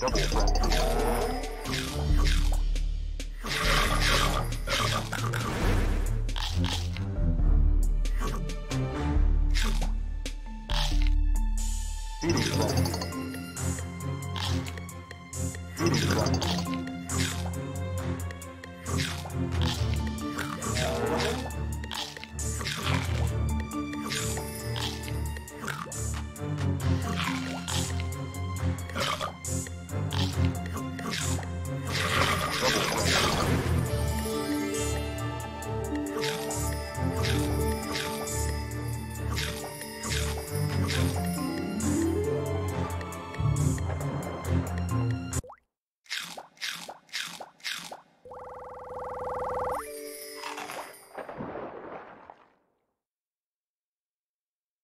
Double. Thank you.